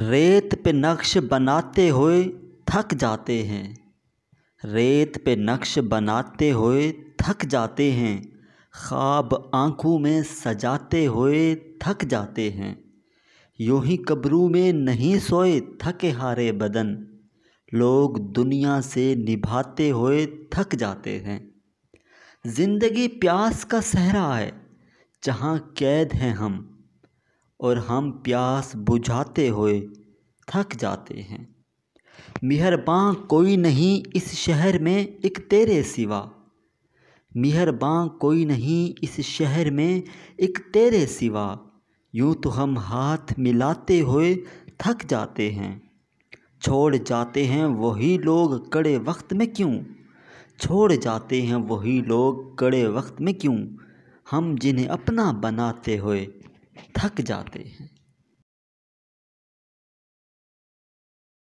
रेत पे नक्श बनाते हुए थक जाते हैं। रेत पे नक्श बनाते हुए थक जाते हैं। ख्वाब आँखों में सजाते हुए थक जाते हैं। यूँ ही कब्रों में नहीं सोए थके हारे बदन। लोग दुनिया से निभाते हुए थक जाते हैं। ज़िंदगी प्यास का सहरा है। जहाँ कैद हैं हम। और हम प्यास बुझाते हुए थक जाते हैं। मेहरबान कोई नहीं इस शहर में एक तेरे सिवा। मेहरबान कोई नहीं इस शहर में एक तेरे सिवा। यूँ तो हम हाथ मिलाते हुए थक जाते हैं। छोड़ जाते हैं वही लोग कड़े वक्त में क्यों? छोड़ जाते हैं वही लोग कड़े वक्त में क्यों? हम जिन्हें अपना बनाते हुए थक जाते हैं।